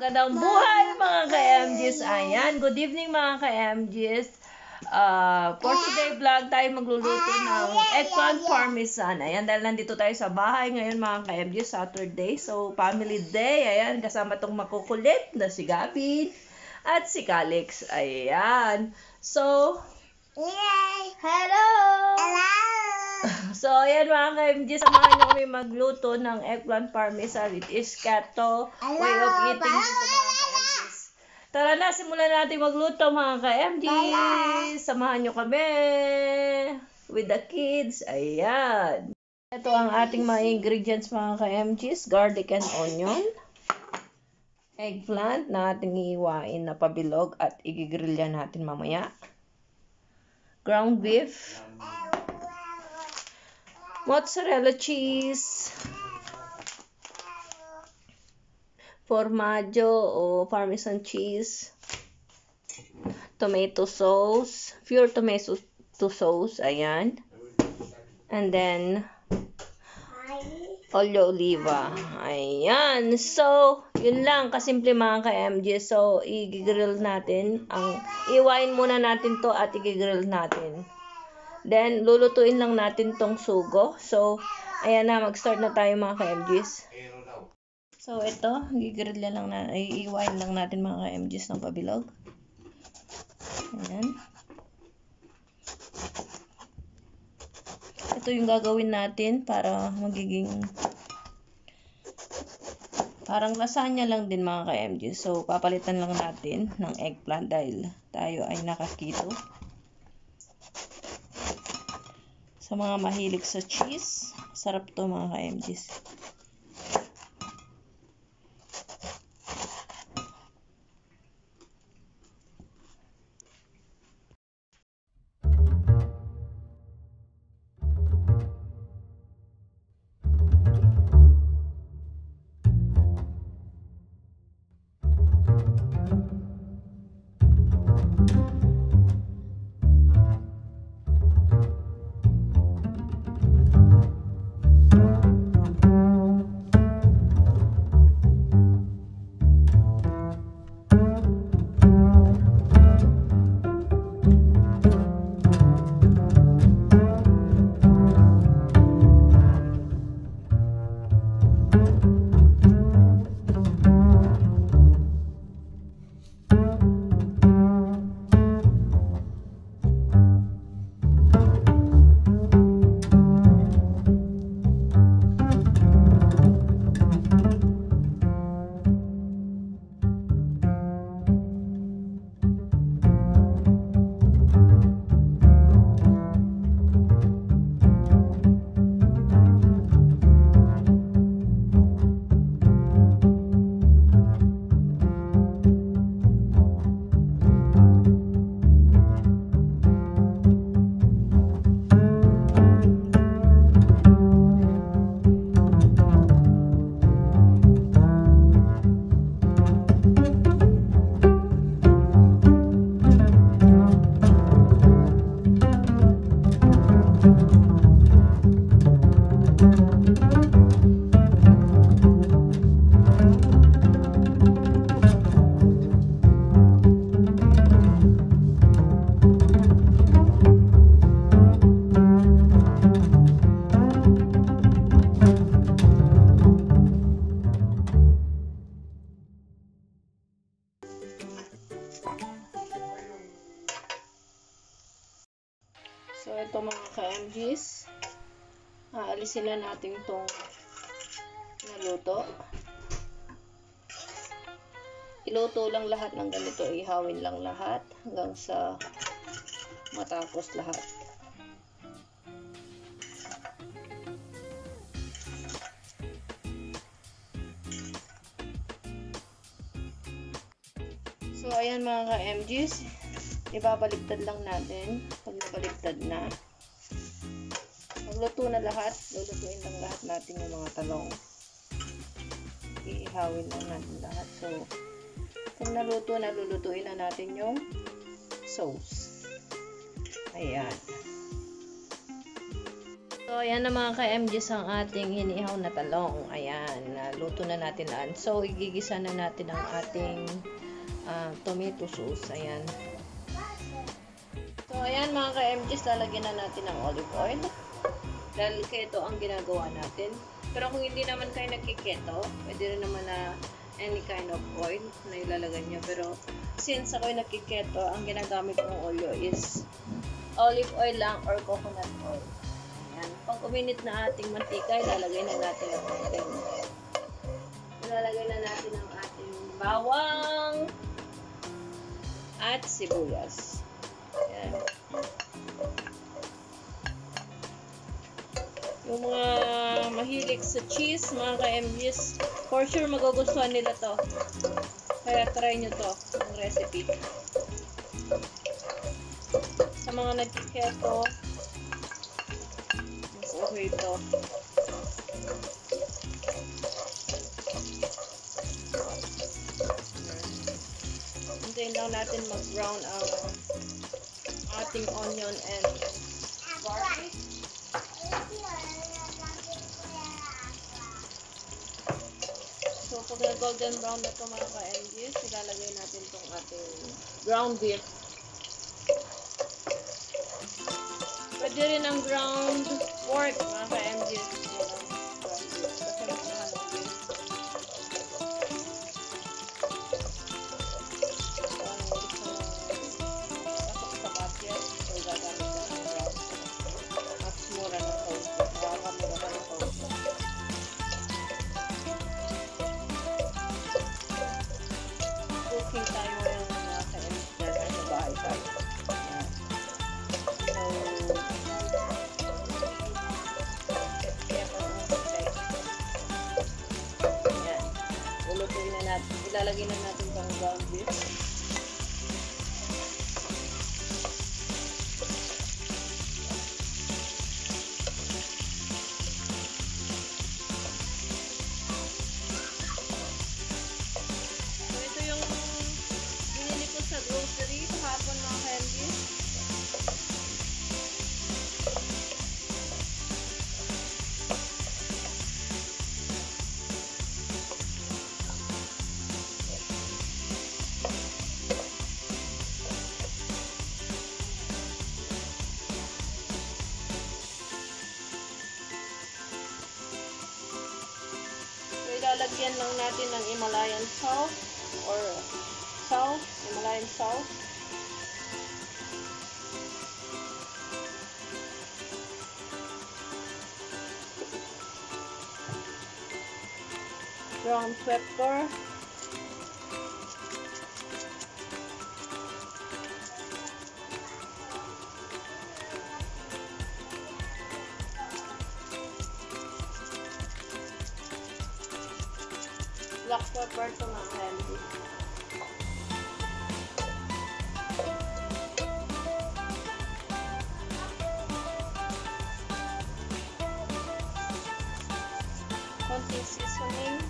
Magandang buhay mga ka-MGs. Ayan, good evening mga ka-MGs. Uh, for today vlog, tayo magluluto ng eggplant parmesan. Ayan, dahil nandito tayo sa bahay ngayon mga ka-MGs, Saturday. So, family day. Ayan, kasama tong makukulit na si Gavin at si Calix. Ayan. So, Yay! Hello! Hello! So, ayan mga ka-MG, samahan nyo kami magluto ng eggplant parmesan. It is keto way of eating dito mga ka-MGs. Tara na, simulan natin magluto mga ka-MG. Samahan nyo kami with the kids. Ayan. Ito ang ating mga ingredients mga ka-MGs. Garlic and onion. Eggplant na ating iiwain na pabilog at igigrilya natin mamaya. Ground beef mozzarella cheese, formaggio o parmesan cheese, tomato sauce, pure tomato sauce, ayan. And then, olio oliva. Ayan. So, yun lang. Kasimple mga ka-MG. So, i-grill natin. Ang, iwain muna natin to at i-grill natin. Then, lulutuin lang natin tong sugo. So, ayan na, mag-start na tayo mga ka-MGs. So, ito, gigrill lang na, iiwain lang natin mga ka-MGs ng pabilog. Ayan. Ito yung gagawin natin para magiging parang lasagna lang din mga ka-MGs. So, papalitan lang natin ng eggplant dahil tayo ay nakakito. Sa mga mahilig sa cheese, sarap to mga ka-MGs. So, ito mga ka-MGs. Aalisin na natin itong naluto. Iluto lang lahat ng ganito. Ihawin lang lahat hanggang sa matapos lahat. So, ayan mga ka-MGs. Ibabaliktad lang natin. Pag nabaliktad na, magluto na lahat. Lulutuin lang lahat natin yung mga talong. Ihawin lang natin lahat. So, pag naluto na, lulutuin na natin yung sauce. Ayan. So, ayan na mga ka-MGs ang ating hinihaw na talong. Ayan, naluto na natin. So, igigisa na natin ang ating ah, tomato sauce. Ayan. So, ayan mga ka-MGs, lalagyan na natin ng olive oil. Dahil keto ang ginagawa natin. Pero kung hindi naman kayo nagkiketo, pwede rin naman na any kind of oil na ilalagay nyo. Pero since ako nagkiketo, ang ginagamit kong oil is olive oil lang or coconut oil. Ayan. Pag uminit na ating mantika, ilalagay na natin ang ating ilalagay na natin ang ating bawang at sibuyas. Yung mga mahilig sa cheese, mga ka-MGs, for sure magugustuhan nila to. Kaya try nyo to, ang recipe. Sa mga nagkiketo, mas okay to. Hintayin lang natin mag-brown ang ating onion and garlic. So, pag na golden brown na ito mga ka-MGs, ilalagay natin itong ating ground beef. Pwede rin ang ground pork mga ka-MGs. Ilalagay na natin natin ng Himalayan salt or salt, Himalayan salt. Ground pepper. Black pepper to mga candy. Konting seasoning.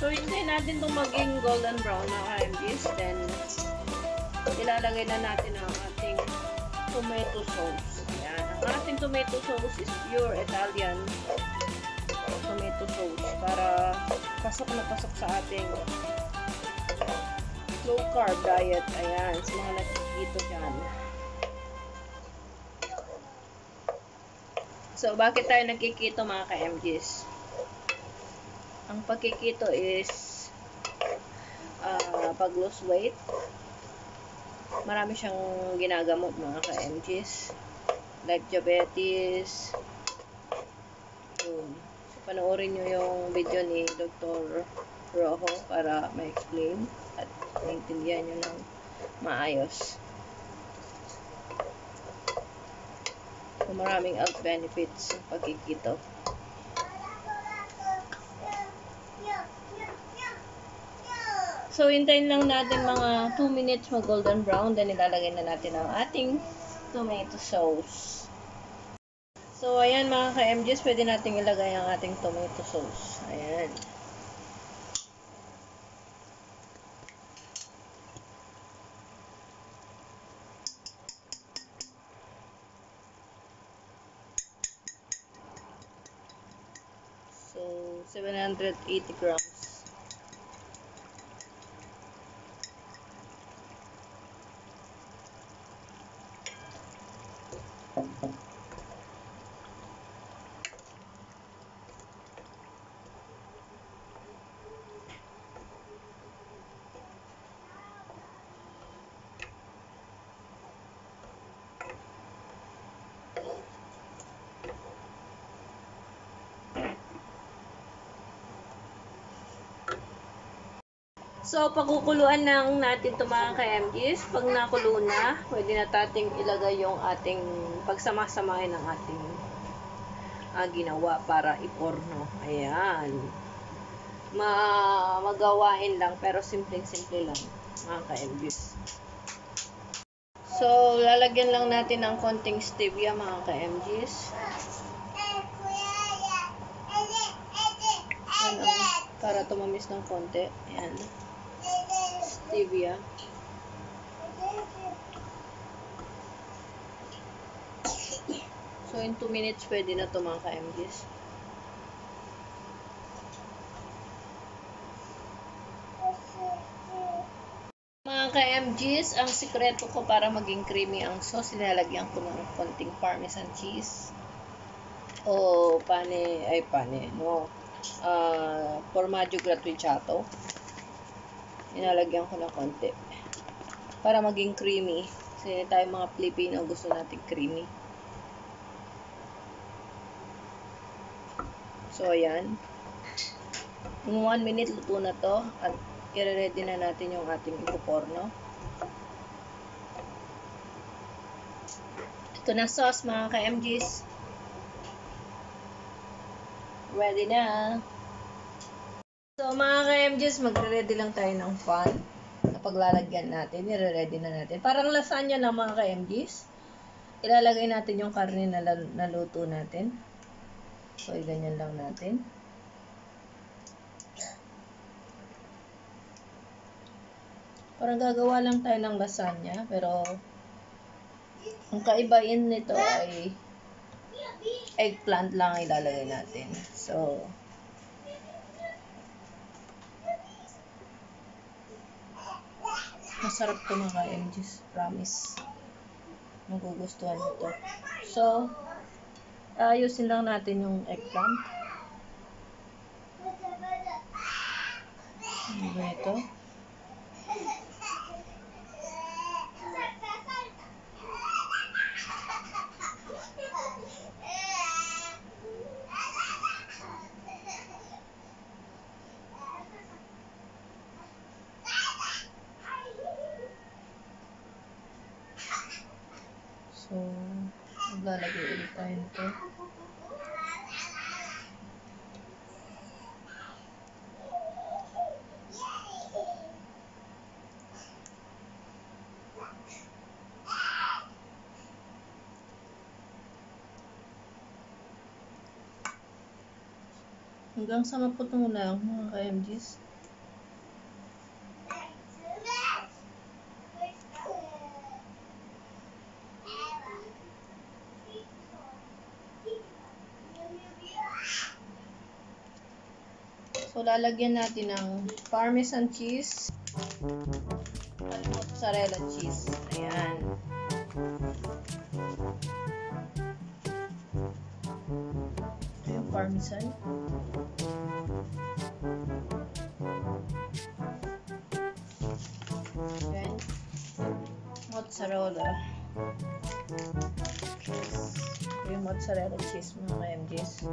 So, hintayin natin itong maging golden brown na KMGs. Then, ilalagay na natin ang ating tomato sauce. Ating tomato sauce is pure Italian tomato sauce para pasok na pasok sa ating low carb diet. Ayan. Sa mga nakikito dyan. So, bakit tayo nagkikito mga ka-MGs? Ang pagkikito is uh, pag-lose weight. Marami siyang ginagamot mga ka-MGs. Like diabetes. Yun. So, panoorin nyo yung video ni Dr. Rojo para ma-explain at maintindihan nyo ng maayos. So, maraming health benefits sa pagkikito. So, hintayin lang natin mga 2 minutes mag golden brown. Then, ilalagay na natin ang ating tomato sauce. So, ayan mga ka-MGs, pwede natin ilagay ang ating tomato sauce. Ayan. So, 780 grams. So, pagkukuluan lang natin ito mga ka-MGs. Pag nakulo na, pwede na tating ilagay yung ating pagsamasamahin ng ating ah, ginawa para iporno. Ayan. Ma magawain lang, pero simpleng-simple lang mga ka-MGs. So, lalagyan lang natin ng konting stevia mga ka-MGs. Oh, para tumamis ng konti. Ayan. Stevia. So, in 2 minutes, pwede na ito mga ka-MGs. Mga ka-MGs, ang sikreto ko para maging creamy ang sauce, nilalagyan ko ng konting parmesan cheese. O pane, ay pane, no. Ah, formaggio gratificato. Nilalagyan ko ng konti. Para maging creamy. Kasi tayo mga Pilipino gusto natin creamy. So, ayan. In 1 minute, luto na to. At i-ready na natin yung ating ipoporno. Ito na sauce, mga ka-MGs. Ready na. So, mga ka-MGs, magre-ready lang tayo ng fan na paglalagyan natin. I-ready na natin. Parang lasagna lang, mga ka-MGs. Ilalagay natin yung karne na naluto natin. So, ganyan lang natin. Parang gagawa lang tayo ng lasagna, pero ang kaibahin nito ay eggplant lang ang ilalagay natin. So, masarap to mga MGs, promise. Magugustuhan ito. So, ayusin lang natin yung eggplant. Ano ba ito? Ulit tayo nito. Hanggang sa maputong lang mga ka-MGs. So, lalagyan natin ng parmesan cheese at mozzarella cheese. Ayan. Ito yung parmesan. Then, mozzarella. Ito yung mozzarella cheese mga ka-MGs.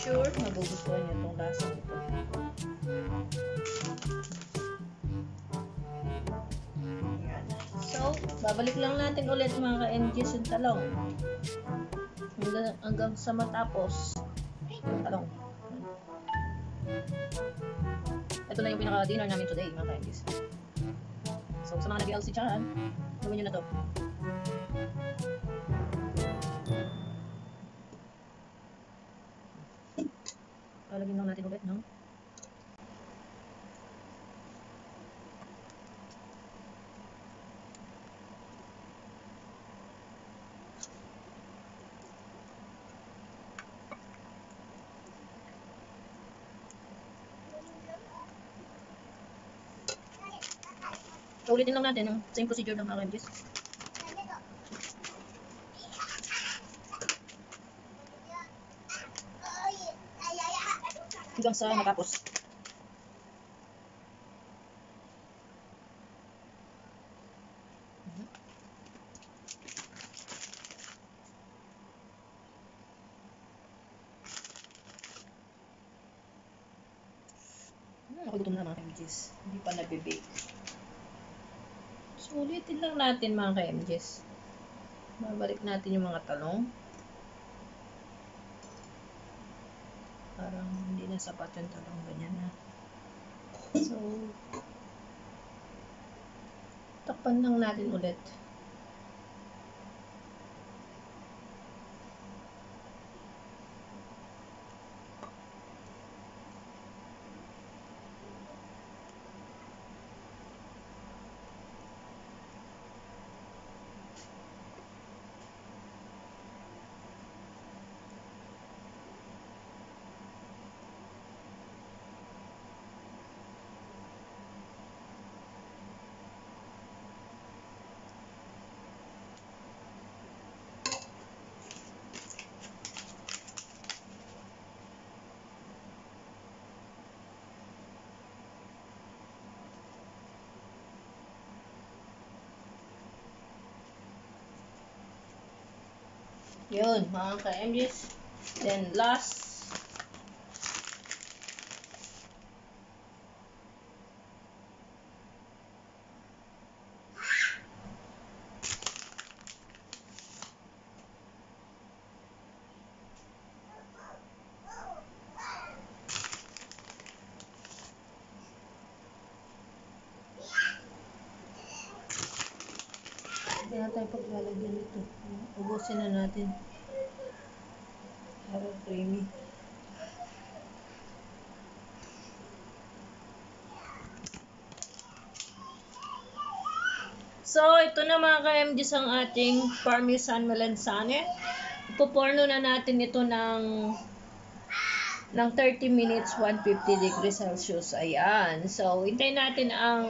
Sure, magugustuhan niyo itong lasa nito. Ayan. So, babalik lang natin ulit mga ka-MGs yung talong. Hanggang, hanggang sa matapos yung talong. Ito na yung pinaka-dinner namin today mga ka-MGs. So, sa mga nag-LC dyan, gawin nyo na to. Lalagyan lang natin ulit, no? Ulitin lang natin, no? same procedure ng RMGs. Hanggang sa matapos. Hmm, nakugutom na mga ka-MGs. Hindi pa nabibake. So, ulitin lang natin mga ka-MGs. Babalik natin yung mga talong. Parang na sapat yung talong. Ganyan na. So, takpan lang natin ulit. Yun, mga ka-MGs. Then, last. Hindi na tayo paglalagyan nito. Ubusin na natin. Para creamy. So, ito na mga ka-MGs ang ating Parmesan Melanzane. Ipuporno na natin ito ng ng 30 minutes, 150 degrees Celsius. Ayan. So, hintayin natin ang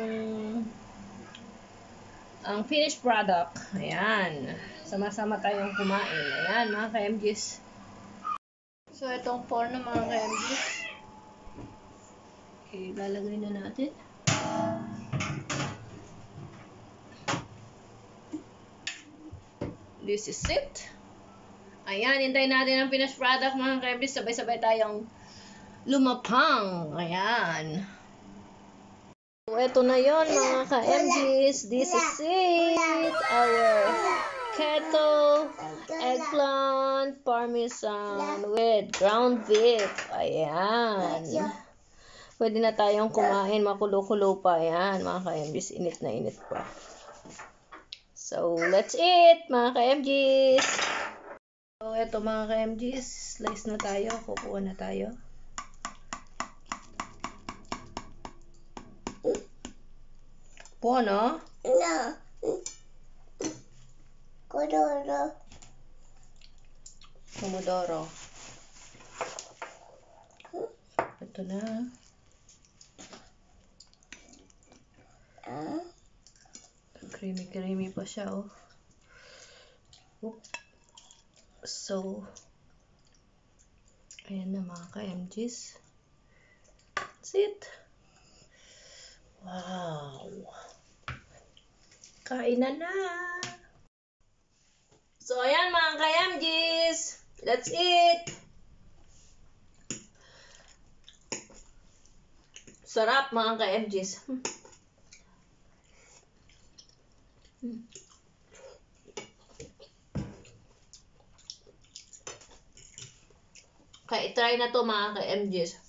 ang finished product. Ayan. Sama-sama tayong kumain. Ayan, mga ka-MGs. So, itong porno mga ka-MGs. Okay, lalagay na natin. This is it. Ayan, hintayin natin ang finished product mga ka-MGs. Sabay-sabay tayong lumapang. Ayan. So, ito na yon mga ka-MGs. This is it. Our keto, eggplant, parmesan with ground beef. Ayan. Pwede na tayong kumain. Makulo-kulo pa. Ayan, mga ka-MGs. Init na init pa. So, let's eat, mga ka-MGs. So, eto mga ka-MGs. Slice na tayo. Kukuha na tayo. Buono? No. Kodoro. Pomodoro. Ito na. Ah. Creamy, creamy pa siya, oh. Oop. So, ayan na mga ka-MGs. That's it. Kain na. So, ayan mga ka-MGs. Let's eat. Sarap mga ka-MGs. Hmm. Kaya try na to mga ka-MGs.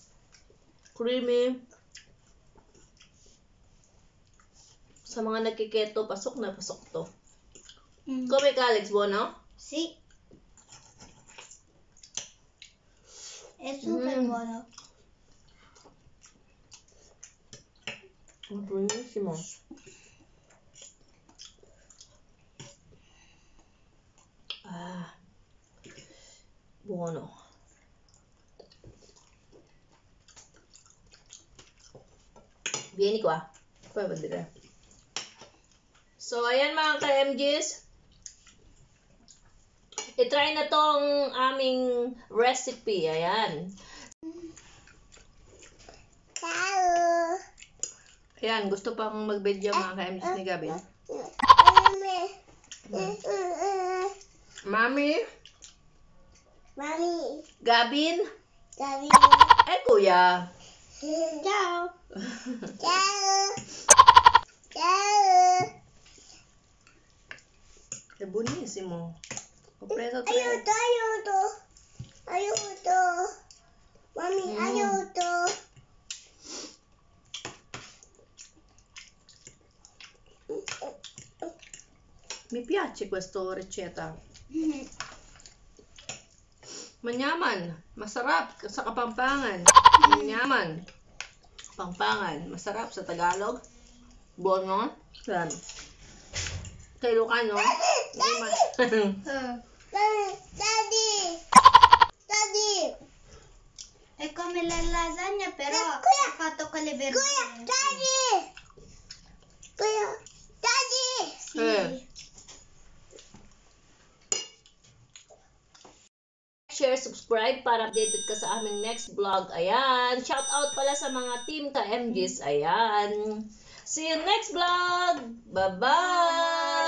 Creamy. Sa mga nagkiketo, pasok na pasok to. Mm. Come ka, Alex Bono? Sí. Es súper Mm. bueno. Buonissimo. Ah. Buono. Vieni qua. Poi vedere. So, ayan mga ka-MGs. I-try na tong aming recipe. Ayan. Ayan, gusto pang mag-video mga ka-MGs ni Gabin. Mommy. Mami, Mommy. Gabin, Daddy. eh kuya. Ciao. Ciao. Ciao. È buonissimo. Ho preso tre. Aiuto, aiuto. Aiuto. Mommy, Mm. aiuto. Mi piace questo ricetta. Manyaman, masarap sa Kapampangan. Manyaman. Pampangan, masarap sa Tagalog. Bono. Kay Lucano, hindi Mommy, Daddy. Daddy. È come la lasagna, però Kuya. è fatto con le verdure. Kuya, Daddy. Kuya, Daddy. Sì. Eh. share, subscribe para updated ka sa aming next vlog. Ayan. Shout out pala sa mga team ka MGs. Ayan. See you next vlog. Bye-bye.